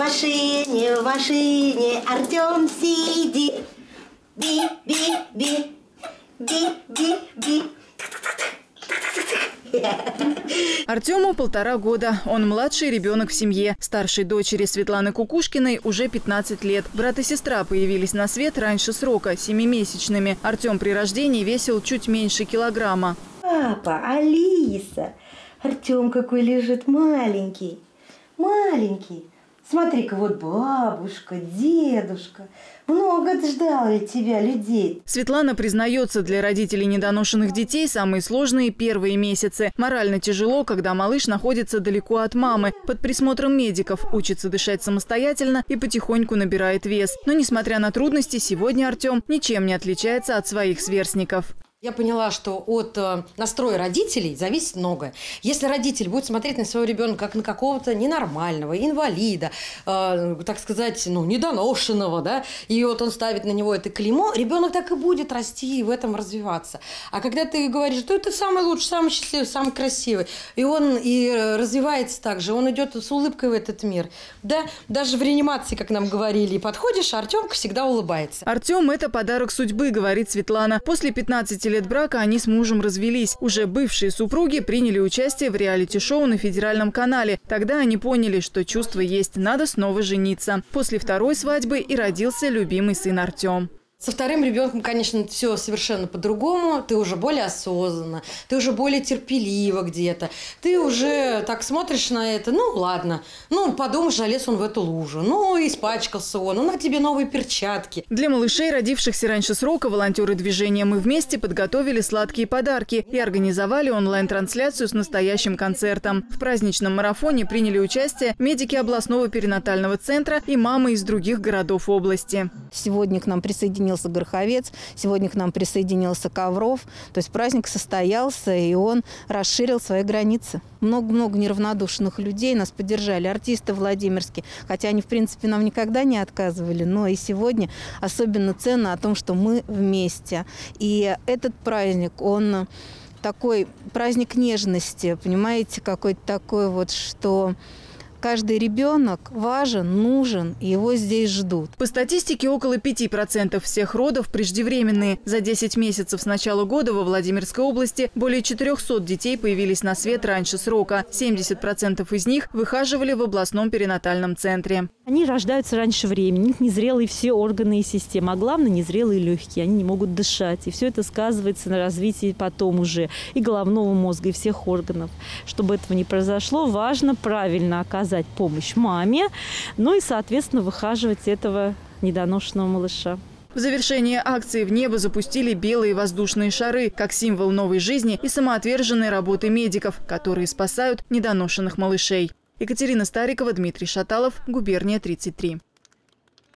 машине, в машине Артем сидит. Би, би, би, би, би, би. Артему полтора года. Он младший ребенок в семье. Старшей дочери Светланы Кукушкиной уже 15 лет. Брат и сестра появились на свет раньше срока, семимесячными. Артем при рождении весил чуть меньше килограмма. Папа, Алиса, Артем какой лежит маленький, маленький. Смотри-ка, вот бабушка, дедушка. Много ждал я тебя людей. Светлана признается, для родителей недоношенных детей самые сложные первые месяцы. Морально тяжело, когда малыш находится далеко от мамы. Под присмотром медиков учится дышать самостоятельно и потихоньку набирает вес. Но, несмотря на трудности, сегодня Артем ничем не отличается от своих сверстников. Я поняла, что от э, настроя родителей зависит многое. Если родитель будет смотреть на своего ребенка как на какого-то ненормального, инвалида, э, так сказать, ну, недоношенного, да, и вот он ставит на него это клеймо, ребенок так и будет расти и в этом развиваться. А когда ты говоришь, что это самый лучший, самый счастливый, самый красивый, и он и развивается так же, он идет с улыбкой в этот мир, да, даже в реанимации, как нам говорили, подходишь, а Артемка всегда улыбается. Артем – это подарок судьбы, говорит Светлана. После 15 лет брака они с мужем развелись. Уже бывшие супруги приняли участие в реалити-шоу на федеральном канале. Тогда они поняли, что чувства есть, надо снова жениться. После второй свадьбы и родился любимый сын Артем. Со вторым ребенком, конечно, все совершенно по-другому. Ты уже более осознанно, ты уже более терпеливо где-то. Ты уже так смотришь на это, ну ладно, ну подумаешь, залез он в эту лужу, ну испачкался он, ну на тебе новые перчатки. Для малышей, родившихся раньше срока, волонтеры движения «Мы вместе» подготовили сладкие подарки и организовали онлайн-трансляцию с настоящим концертом. В праздничном марафоне приняли участие медики областного перинатального центра и мамы из других городов области. Сегодня к нам присоединились присоединился Гороховец, сегодня к нам присоединился Ковров. То есть праздник состоялся, и он расширил свои границы. Много-много неравнодушных людей нас поддержали, артисты Владимирские, хотя они, в принципе, нам никогда не отказывали, но и сегодня особенно ценно о том, что мы вместе. И этот праздник, он такой праздник нежности, понимаете, какой-то такой вот, что Каждый ребенок важен, нужен, его здесь ждут. По статистике, около 5% всех родов преждевременные. За 10 месяцев с начала года во Владимирской области более 400 детей появились на свет раньше срока. 70% из них выхаживали в областном перинатальном центре. Они рождаются раньше времени, у них незрелые все органы и системы, а главное незрелые легкие, они не могут дышать. И все это сказывается на развитии потом уже и головного мозга, и всех органов. Чтобы этого не произошло, важно правильно оказать помощь маме, ну и, соответственно, выхаживать этого недоношенного малыша. В завершение акции в небо запустили белые воздушные шары, как символ новой жизни и самоотверженной работы медиков, которые спасают недоношенных малышей. Екатерина Старикова, Дмитрий Шаталов, Губерния 33.